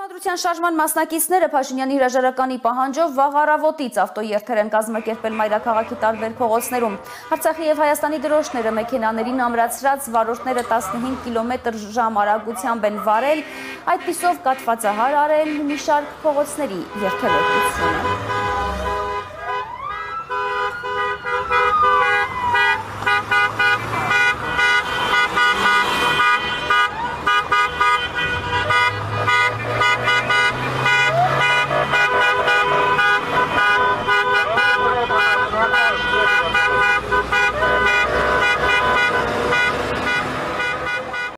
Դիմադրության շարժման մասնակիցները Փաշինյանի հրաժարականի պահանջով վաղ առավոտից ավտոերթեր են կազմակերպել մայրաքաղաքի տարբեր փողոցներում։ Արցախի եւ Հայաստանի դրոշները մեքենաներին ամրացրած վարորդները 15 կիլոմետր ժամ արագությամբ են վարել, այդպիսով կատվածահար արել մի շարք փողոցների երթևեկությունը։